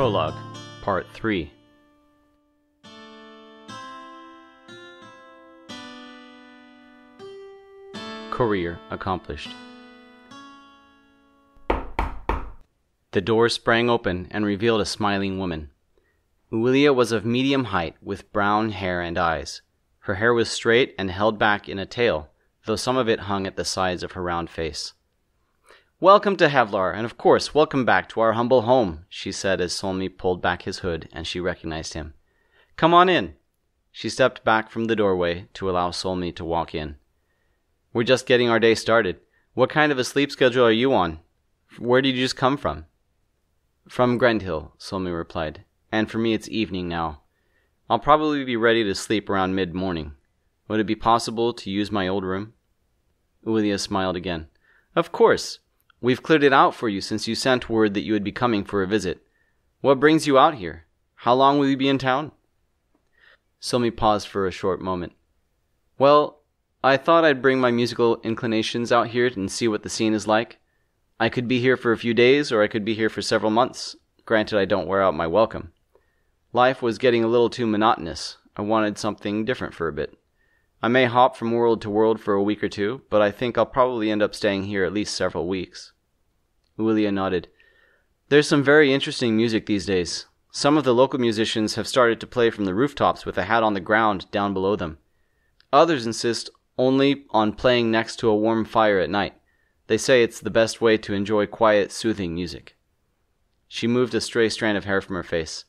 Prologue, Part 3 Courier accomplished. The door sprang open and revealed a smiling woman. Uillia was of medium height, with brown hair and eyes. Her hair was straight and held back in a tail, though some of it hung at the sides of her round face. Welcome to Hevlar, and of course, welcome back to our humble home, she said as Solmi pulled back his hood and she recognized him. Come on in. She stepped back from the doorway to allow Solmi to walk in. We're just getting our day started. What kind of a sleep schedule are you on? Where did you just come from? From Grendhill, Solmi replied. And for me, it's evening now. I'll probably be ready to sleep around mid morning. Would it be possible to use my old room? Uillia smiled again. Of course. We've cleared it out for you since you sent word that you would be coming for a visit. What brings you out here? How long will you be in town? Solmi paused for a short moment. Well, I thought I'd bring my musical inclinations out here and see what the scene is like. I could be here for a few days, or I could be here for several months, granted I don't wear out my welcome. Life was getting a little too monotonous. I wanted something different for a bit. I may hop from world to world for a week or two, but I think I'll probably end up staying here at least several weeks. Uillia nodded. There's some very interesting music these days. Some of the local musicians have started to play from the rooftops with a hat on the ground down below them. Others insist only on playing next to a warm fire at night. They say it's the best way to enjoy quiet, soothing music. She moved a stray strand of hair from her face.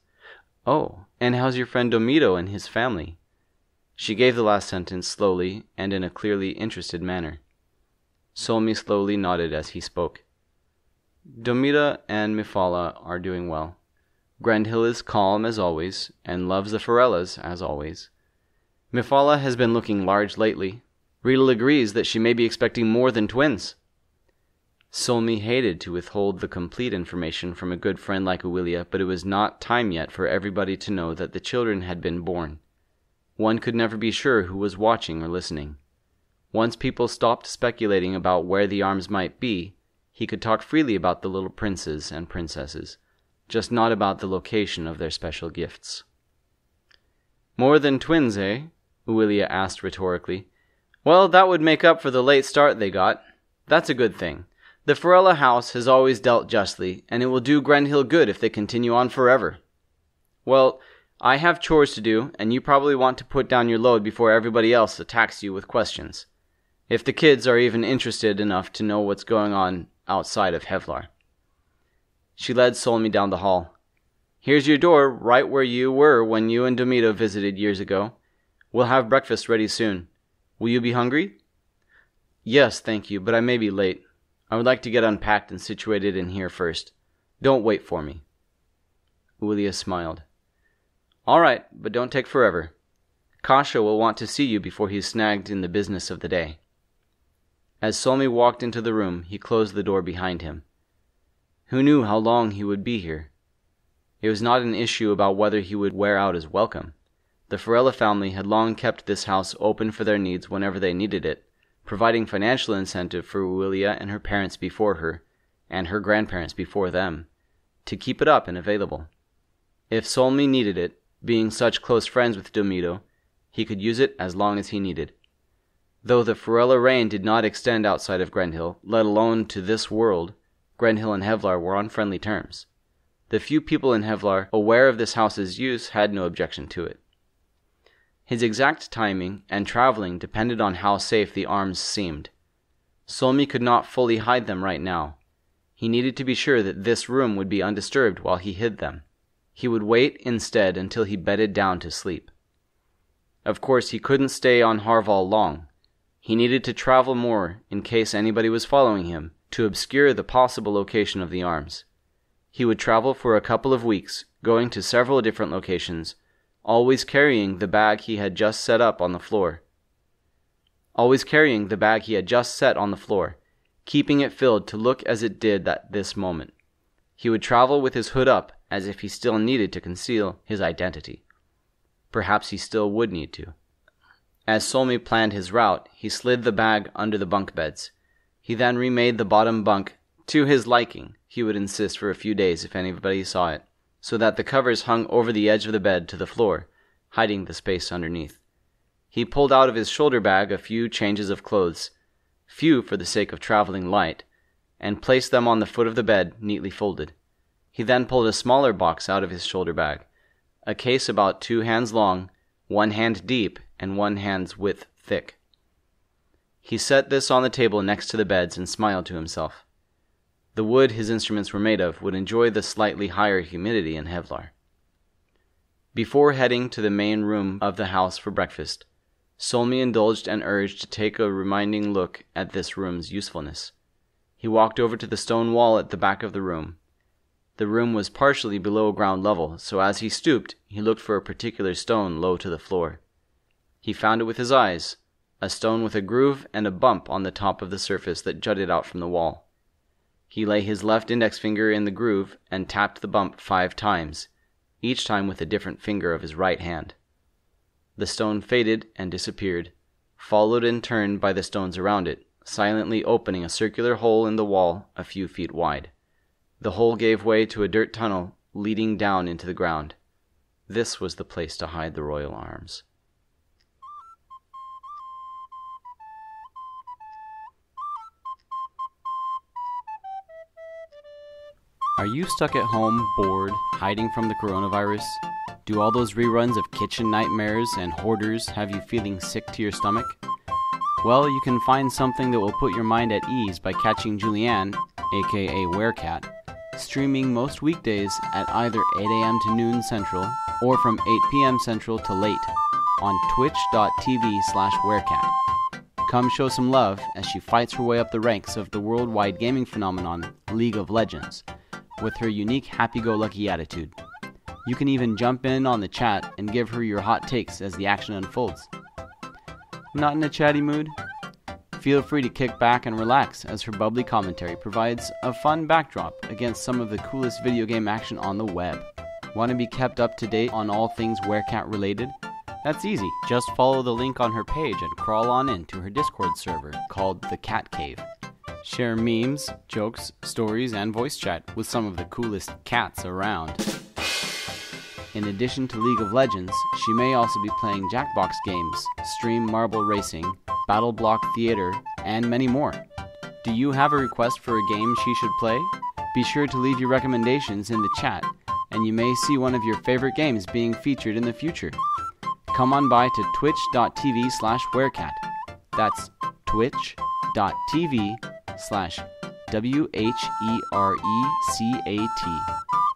Oh, and how's your friend Domito and his family? She gave the last sentence slowly and in a clearly interested manner. Solmi slowly nodded as he spoke. Domita and Mifala are doing well. Grendhill is calm as always, and loves the Farellas as always. Mifala has been looking large lately. Riedel agrees that she may be expecting more than twins. Solmi hated to withhold the complete information from a good friend like Uillia, but it was not time yet for everybody to know that the children had been born. One could never be sure who was watching or listening. Once people stopped speculating about where the arms might be, he could talk freely about the little princes and princesses, just not about the location of their special gifts. More than twins, eh? Uillia asked rhetorically. Well, that would make up for the late start they got. That's a good thing. The Farella house has always dealt justly, and it will do Grendhill good if they continue on forever. Well, I have chores to do, and you probably want to put down your load before everybody else attacks you with questions. If the kids are even interested enough to know what's going on outside of Hevlar. She led Solmi down the hall. Here's your door, right where you were when you and Domito visited years ago. We'll have breakfast ready soon. Will you be hungry? Yes, thank you, but I may be late. I would like to get unpacked and situated in here first. Don't wait for me. Uillia smiled. All right, but don't take forever. Kasha will want to see you before he's snagged in the business of the day. As Solmi walked into the room, he closed the door behind him. Who knew how long he would be here? It was not an issue about whether he would wear out his welcome. The Farella family had long kept this house open for their needs whenever they needed it, providing financial incentive for Uillia and her parents before her, and her grandparents before them, to keep it up and available. If Solmi needed it, being such close friends with Domito, he could use it as long as he needed. Though the Farella reign did not extend outside of Grendhill, let alone to this world, Grendhill and Hevlar were on friendly terms. The few people in Hevlar aware of this house's use had no objection to it. His exact timing and traveling depended on how safe the arms seemed. Solmi could not fully hide them right now. He needed to be sure that this room would be undisturbed while he hid them. He would wait instead until he bedded down to sleep. Of course, he couldn't stay on Hevlar long. He needed to travel more in case anybody was following him, to obscure the possible location of the arms. He would travel for a couple of weeks, going to several different locations, always carrying the bag he had just set up on the floor. Always carrying the bag he had just set on the floor, keeping it filled to look as it did at this moment. He would travel with his hood up as if he still needed to conceal his identity. Perhaps he still would need to. As Solmi planned his route, he slid the bag under the bunk beds. He then remade the bottom bunk to his liking, he would insist for a few days if anybody saw it, so that the covers hung over the edge of the bed to the floor, hiding the space underneath. He pulled out of his shoulder bag a few changes of clothes, few for the sake of traveling light, and placed them on the foot of the bed, neatly folded. He then pulled a smaller box out of his shoulder bag, a case about two hands long, one hand deep, and one hand's width thick. He set this on the table next to the beds and smiled to himself. The wood his instruments were made of would enjoy the slightly higher humidity in Hevlar. Before heading to the main room of the house for breakfast, Solmi indulged an urge to take a reminding look at this room's usefulness. He walked over to the stone wall at the back of the room. The room was partially below ground level, so as he stooped, he looked for a particular stone low to the floor. He found it with his eyes, a stone with a groove and a bump on the top of the surface that jutted out from the wall. He lay his left index finger in the groove and tapped the bump five times, each time with a different finger of his right hand. The stone faded and disappeared, followed in turn by the stones around it, silently opening a circular hole in the wall a few feet wide. The hole gave way to a dirt tunnel leading down into the ground. This was the place to hide the royal arms. Are you stuck at home, bored, hiding from the coronavirus? Do all those reruns of Kitchen Nightmares and Hoarders have you feeling sick to your stomach? Well, you can find something that will put your mind at ease by catching Julianne, aka Wherecat, streaming most weekdays at either 8 a.m. to noon Central or from 8 p.m. Central to late on twitch.tv slash wherecat. Come show some love as she fights her way up the ranks of the worldwide gaming phenomenon League of Legends with her unique happy go lucky attitude. You can even jump in on the chat and give her your hot takes as the action unfolds. Not in a chatty mood? Feel free to kick back and relax as her bubbly commentary provides a fun backdrop against some of the coolest video game action on the web. Want to be kept up to date on all things Wherecat related? That's easy. Just follow the link on her page and crawl on into her Discord server called The Cat Cave. Share memes, jokes, stories, and voice chat with some of the coolest cats around. In addition to League of Legends, she may also be playing Jackbox games, stream marble racing, battle block theater, and many more. Do you have a request for a game she should play? Be sure to leave your recommendations in the chat, and you may see one of your favorite games being featured in the future. Come on by to twitch.tv slash wherecat. That's twitch.tv slash W H E R E C A T.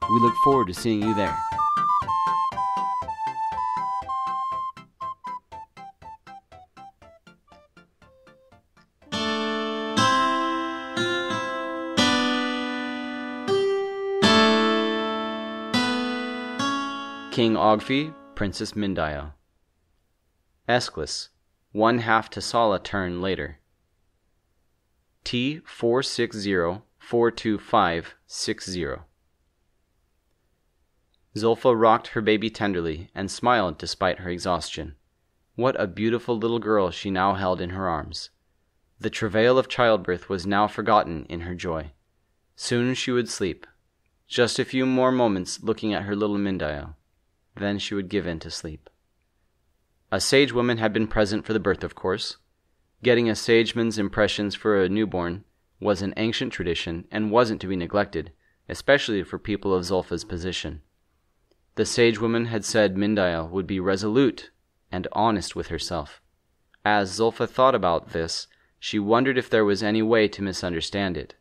We look forward to seeing you there. King Augfi, Princess Myndael. Esclus, one half to Sala turn later. T four six zero four two five six zero. Zulfa rocked her baby tenderly and smiled despite her exhaustion. What a beautiful little girl she now held in her arms. The travail of childbirth was now forgotten in her joy. Soon she would sleep. Just a few more moments looking at her little Myndael. Then she would give in to sleep. A sage woman had been present for the birth, of course. Getting a sageman's impressions for a newborn was an ancient tradition and wasn't to be neglected, especially for people of Zulfa's position. The sage woman had said Myndael would be resolute and honest with herself. As Zulfa thought about this, she wondered if there was any way to misunderstand it.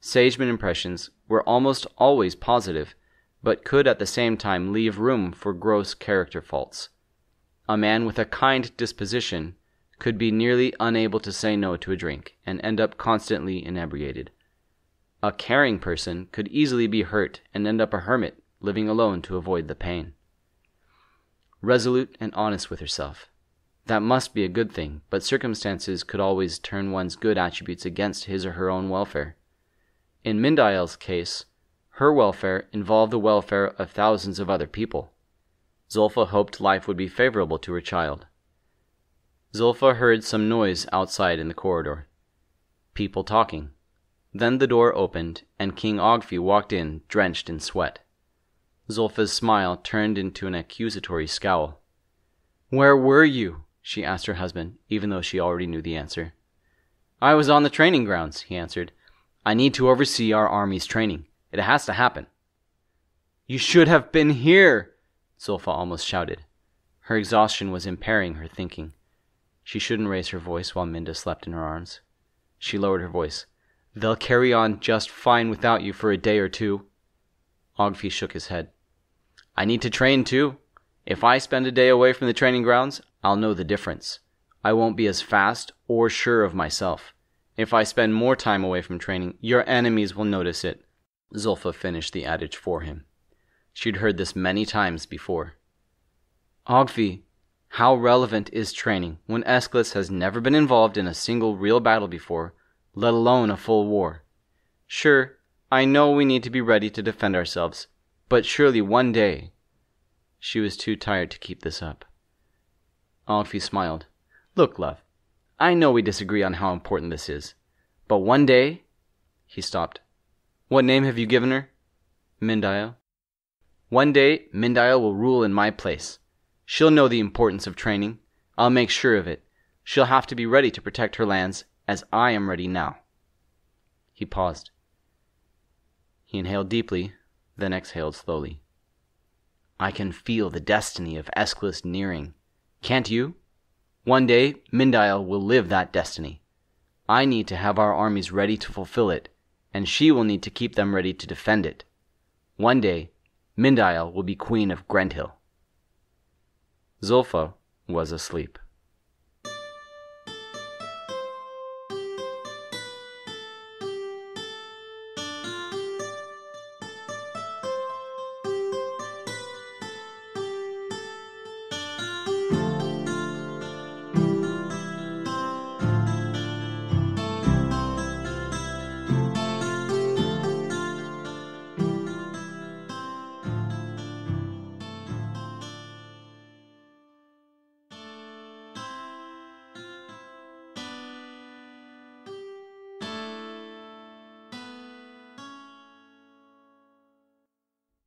Sageman impressions were almost always positive, but could at the same time leave room for gross character faults. A man with a kind disposition could be nearly unable to say no to a drink and end up constantly inebriated. A caring person could easily be hurt and end up a hermit, living alone to avoid the pain. Resolute and honest with herself. That must be a good thing, but circumstances could always turn one's good attributes against his or her own welfare. In Myndael's case, her welfare involved the welfare of thousands of other people. Zulfa hoped life would be favorable to her child. Zulfa heard some noise outside in the corridor. People talking. Then the door opened, and King Augfi walked in, drenched in sweat. Zulfa's smile turned into an accusatory scowl. Where were you? she asked her husband, even though she already knew the answer. I was on the training grounds, he answered. I need to oversee our army's training. It has to happen. You should have been here, Zulfa almost shouted. Her exhaustion was impairing her thinking. She shouldn't raise her voice while Minda slept in her arms. She lowered her voice. They'll carry on just fine without you for a day or two. Augfi shook his head. I need to train too. If I spend a day away from the training grounds, I'll know the difference. I won't be as fast or sure of myself. If I spend more time away from training, your enemies will notice it. Zulfa finished the adage for him. She'd heard this many times before. Augfi, how relevant is training when Esclus has never been involved in a single real battle before, let alone a full war? Sure, I know we need to be ready to defend ourselves, but surely one day. She was too tired to keep this up. Augfi smiled. Look, love, I know we disagree on how important this is, but one day. He stopped. What name have you given her? Myndael. One day, Myndael will rule in my place. She'll know the importance of training. I'll make sure of it. She'll have to be ready to protect her lands as I am ready now. He paused. He inhaled deeply, then exhaled slowly. I can feel the destiny of Esclus nearing. Can't you? One day, Myndael will live that destiny. I need to have our armies ready to fulfill it, and she will need to keep them ready to defend it. One day, Myndael will be queen of Grendhill. Zulfa was asleep.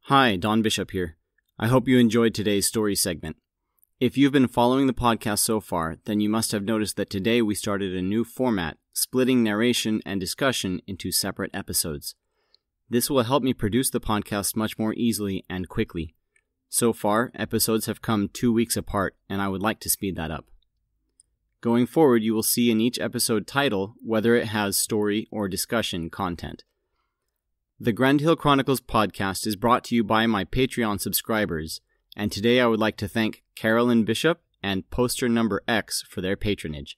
Hi, Don Bishop here. I hope you enjoyed today's story segment. If you've been following the podcast so far, then you must have noticed that today we started a new format, splitting narration and discussion into separate episodes. This will help me produce the podcast much more easily and quickly. So far, episodes have come two weeks apart, and I would like to speed that up. Going forward, you will see in each episode title whether it has story or discussion content. The Grendhill Chronicles podcast is brought to you by my Patreon subscribers, and today I would like to thank Carolyn Bishop and Poster Number X for their patronage.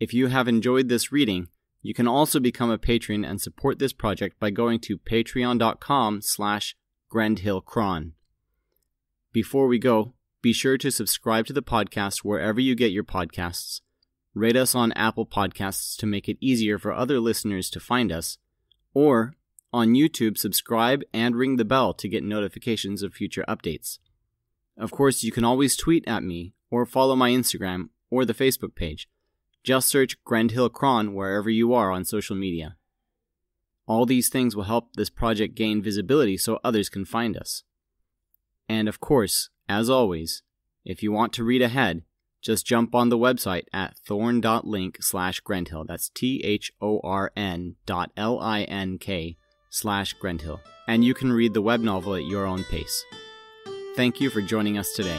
If you have enjoyed this reading, you can also become a patron and support this project by going to patreon.com slash grendhillchron. Before we go, be sure to subscribe to the podcast wherever you get your podcasts, rate us on Apple Podcasts to make it easier for other listeners to find us, or on YouTube, subscribe and ring the bell to get notifications of future updates. Of course, you can always tweet at me or follow my Instagram or the Facebook page. Just search Grendhill Chron wherever you are on social media. All these things will help this project gain visibility so others can find us. And of course, as always, if you want to read ahead, just jump on the website at thorn.link slash Grendhill. That's T H O R N dot L I N K slash Grendhill, and you can read the web novel at your own pace. Thank you for joining us today.